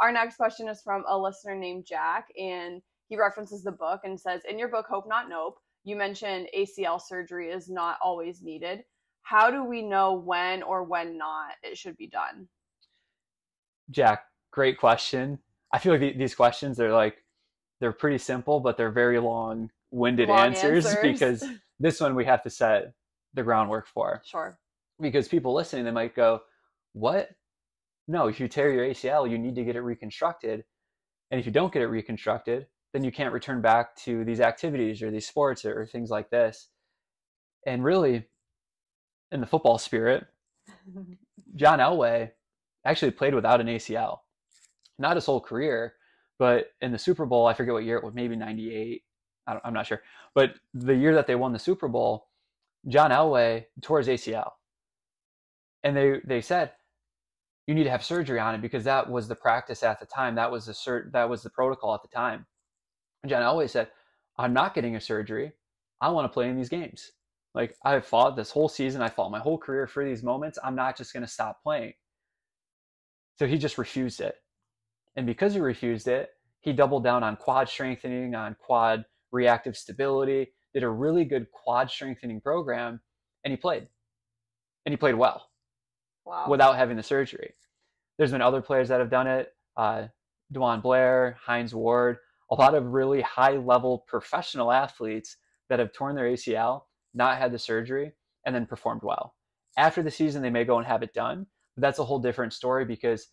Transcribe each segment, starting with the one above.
Our next question is from a listener named Jack, and he references the book and says, In your book, Hope Not Nope, you mentioned ACL surgery is not always needed. How do we know when or when not it should be done? Jack, great question. I feel like these questions they're like they're pretty simple, but they're very long-winded long answers, answers because this one we have to set the groundwork for. Sure. Because people listening, they might go, "What? No, if you tear your ACL, you need to get it reconstructed, and if you don't get it reconstructed, then you can't return back to these activities or these sports or, or things like this." And really, in the football spirit, John Elway actually played without an ACL. Not his whole career, but in the Super Bowl, I forget what year it was, maybe 98. I am not sure. But the year that they won the Super Bowl, John Elway tore his ACL. And they, they said, you need to have surgery on it because that was the practice at the time. That was the cert, that was the protocol at the time. And John Elway said, I'm not getting a surgery. I want to play in these games. Like I've fought this whole season, I fought my whole career for these moments. I'm not just going to stop playing. So he just refused it. And because he refused it, he doubled down on quad strengthening, on quad reactive stability, did a really good quad strengthening program, and he played. And he played well wow. without having the surgery. There's been other players that have done it. Uh, Blair, Hines Ward, a lot of really high level professional athletes that have torn their ACL, not had the surgery, and then performed well. After the season, they may go and have it done, but that's a whole different story because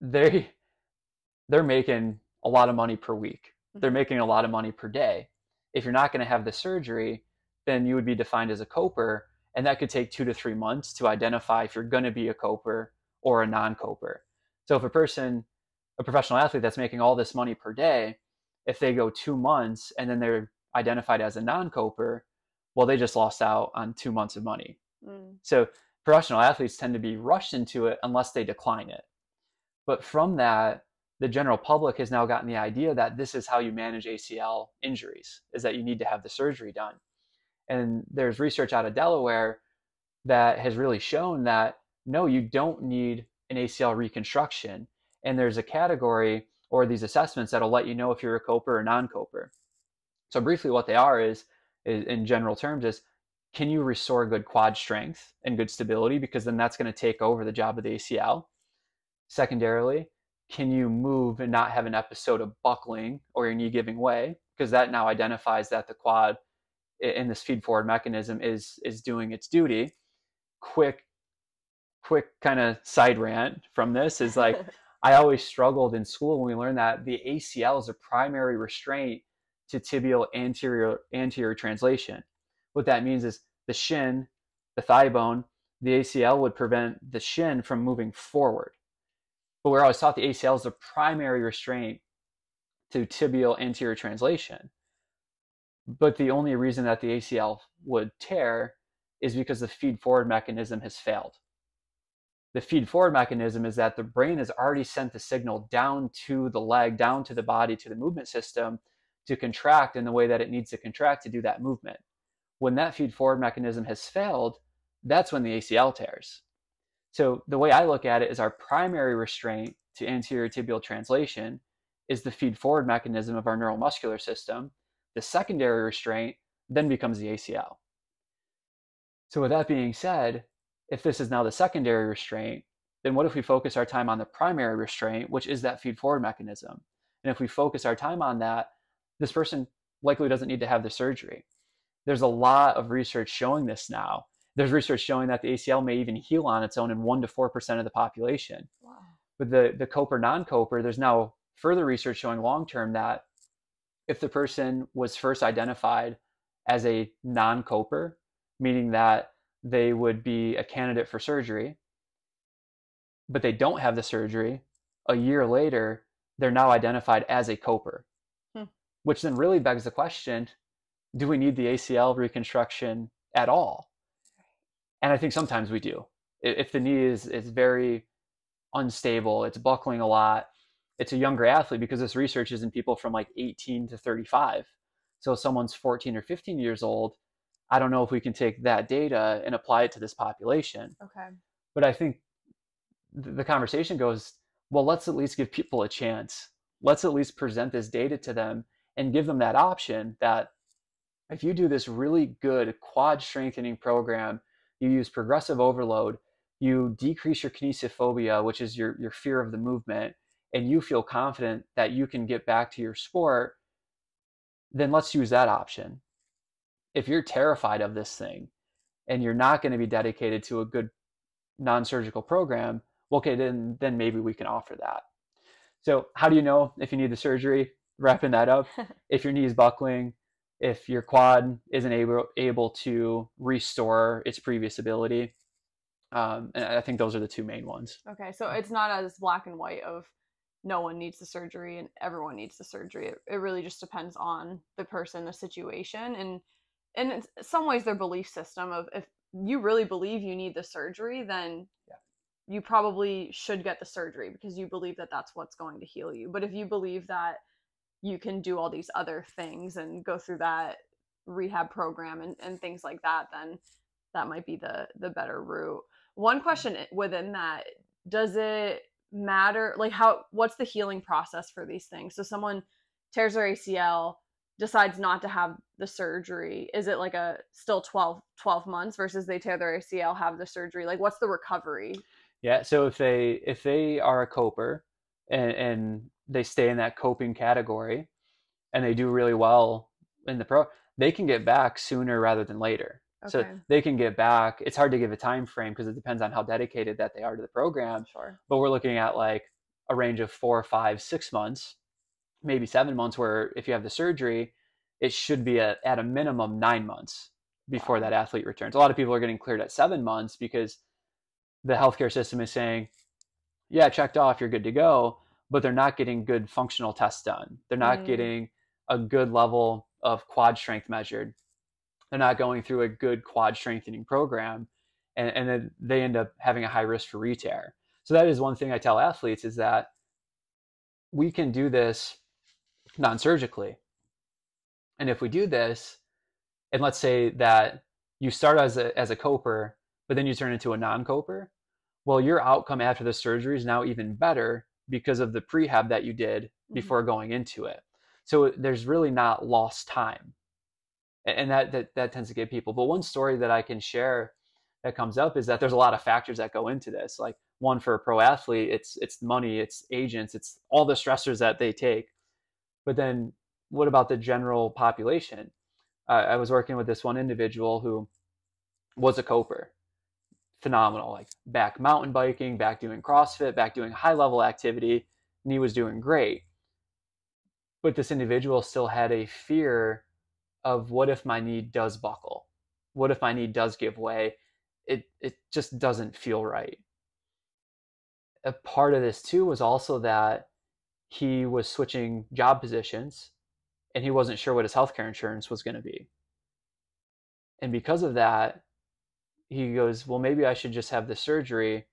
they they're making a lot of money per week. They're mm-hmm. making a lot of money per day. If you're not going to have the surgery, then you would be defined as a coper, and that could take two to three months to identify if you're going to be a coper or a non-coper. So if a person, a professional athlete that's making all this money per day, if they go two months and then they're identified as a non-coper, well, they just lost out on two months of money. Mm. So professional athletes tend to be rushed into it unless they decline it. But from that, the general public has now gotten the idea that this is how you manage ACL injuries, is that you need to have the surgery done. And there's research out of Delaware that has really shown that no, you don't need an ACL reconstruction. And there's a category or these assessments that'll let you know if you're a coper or non-coper. So briefly what they are is, is in general terms is can you restore good quad strength and good stability because then that's going to take over the job of the ACL. Secondarily, can you move and not have an episode of buckling or your knee giving way? Because that now identifies that the quad in this feed forward mechanism is is doing its duty. Quick, quick kind of side rant from this is like I always struggled in school when we learned that the ACL is a primary restraint to tibial anterior anterior translation. What that means is the shin, the thigh bone, the ACL would prevent the shin from moving forward. But we're always taught the ACL is the primary restraint to tibial anterior translation. But the only reason that the ACL would tear is because the feed forward mechanism has failed. The feed forward mechanism is that the brain has already sent the signal down to the leg, down to the body, to the movement system to contract in the way that it needs to contract to do that movement. When that feed forward mechanism has failed, that's when the ACL tears. So the way I look at it is our primary restraint to anterior tibial translation is the feed forward mechanism of our neuromuscular system. The secondary restraint then becomes the ACL. So with that being said, if this is now the secondary restraint, then what if we focus our time on the primary restraint, which is that feed forward mechanism? And if we focus our time on that, this person likely doesn't need to have the surgery. There's a lot of research showing this now there's research showing that the ACL may even heal on its own in one to four percent of the population. Wow. With the the coper non-coper, there's now further research showing long term that if the person was first identified as a non-coper, meaning that they would be a candidate for surgery, but they don't have the surgery, a year later, they're now identified as a coper. Hmm. Which then really begs the question do we need the ACL reconstruction at all? and I think sometimes we do. If the knee is is very unstable, it's buckling a lot. It's a younger athlete because this research is in people from like 18 to 35. So someone's 14 or 15 years old. I don't know if we can take that data and apply it to this population. Okay. But I think the conversation goes well, let's at least give people a chance. Let's at least present this data to them and give them that option that if you do this really good quad strengthening program, you use progressive overload, you decrease your kinesiophobia, which is your, your fear of the movement, and you feel confident that you can get back to your sport, then let's use that option. If you're terrified of this thing and you're not going to be dedicated to a good non-surgical program, okay, then then maybe we can offer that. So how do you know if you need the surgery? Wrapping that up, if your knee is buckling, if your quad isn't able able to restore its previous ability, um, and I think those are the two main ones. Okay, so it's not as black and white of no one needs the surgery and everyone needs the surgery. It, it really just depends on the person, the situation, and in some ways their belief system of if you really believe you need the surgery, then Yeah. you probably should get the surgery because you believe that that's what's going to heal you. But if you believe that you can do all these other things and go through that rehab program and, and things like that, then that might be the the better route. One mm-hmm. question eh, within that, does it matter like how what's the healing process for these things? So someone tears their ACL, decides not to have the surgery is it like a still 12 12 months versus they tear their acl have the surgery like what's the recovery Yeah. So if they if they are a coper and, and they stay in that coping category and they do really well in the pro, they can get back sooner rather than later. So they can get back. It's hard to give a time frame because it depends on how dedicated that they are to the program. sure But we're looking at like a range of four, five, six months, maybe seven months. Where if you have the surgery, it should be at, at a minimum nine months before Wow. that athlete returns. A lot of people are getting cleared at seven months because the healthcare system is saying, yeah, checked off, you're good to go, but they're not getting good functional tests done. They're not Mm. getting a good level of quad strength measured. They're not going through a good quad strengthening program, and, and then they end up having a high risk for re-tear. So that is one thing I tell athletes is that we can do this non-surgically. And if we do this, and let's say that you start as a, as a coper, but then you turn into a non-coper, well, your outcome after the surgery is now even better because of the prehab that you did Mhm. before going into it. So there's really not lost time. And that, that that tends to get people. But one story that I can share that comes up is that there's a lot of factors that go into this. Like one for a pro athlete, it's it's money, it's agents, it's all the stressors that they take. But then what about the general population? Uh, I was working with this one individual who was a coper, phenomenal, like back mountain biking, back doing CrossFit, back doing high level activity, and he was doing great. But this individual still had a fear of what if my knee does buckle? What if my knee does give way? It it just doesn't feel right. A part of this too was also that he was switching job positions and he wasn't sure what his healthcare insurance was going to be. And because of that, he goes, Well, maybe I should just have the surgery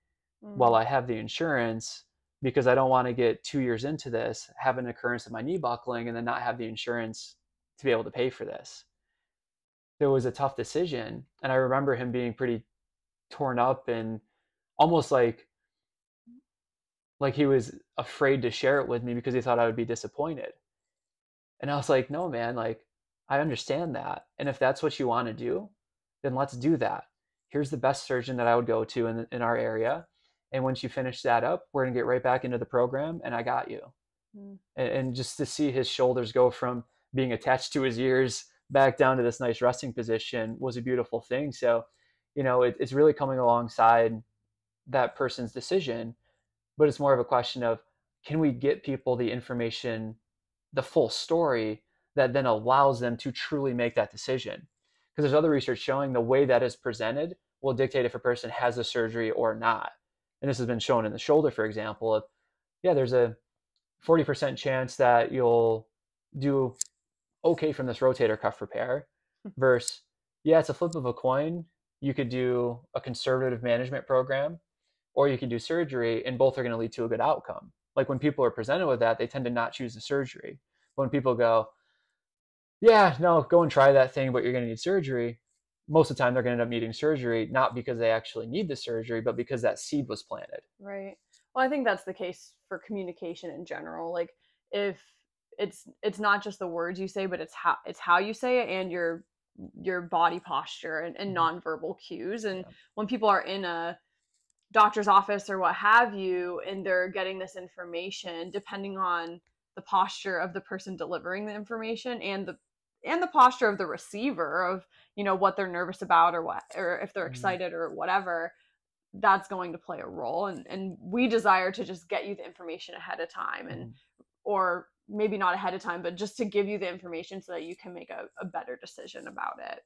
while Mm. I have the insurance because I don't want to get two years into this, have an occurrence of my knee buckling, and then not have the insurance to be able to pay for this. So It was a tough decision. And I remember him being pretty torn up and almost like like he was afraid to share it with me because he thought I would be disappointed. And I was like, no, man, like I understand that. And if that's what you want to do, then let's do that. Here's the best surgeon that I would go to in, in our area. And once you finish that up, we're going to get right back into the program and I got you. Mm. And, and just to see his shoulders go from being attached to his ears back down to this nice resting position was a beautiful thing. So, you know, it, it's really coming alongside that person's decision, but it's more of a question of can we get people the information, the full story that then allows them to truly make that decision? Because there's other research showing the way that is presented will dictate if a person has the surgery or not. And this has been shown in the shoulder, for example, of yeah, there's a 40% chance that you'll do okay from this rotator cuff repair hmm. versus yeah, it's a flip of a coin. You could do a conservative management program or you can do surgery and both are going to lead to a good outcome. Like when people are presented with that, they tend to not choose the surgery. When people go, yeah, no, go and try that thing, but you're going to need surgery. Most of the time, they're going to end up needing surgery, not because they actually need the surgery, but because that seed was planted. right Well, I think that's the case for communication in general. Like if it's it's not just the words you say, but it's how it's how you say it and your your body posture and, and Mhm. nonverbal cues. And Yeah. when people are in a doctor's office or what have you, and they're getting this information, depending on the posture of the person delivering the information and the and the posture of the receiver of you know what they're nervous about or what or if they're Mhm. excited or whatever that's going to play a role and and we desire to just get you the information ahead of time and Mhm. or maybe not ahead of time but just to give you the information so that you can make a, a better decision about it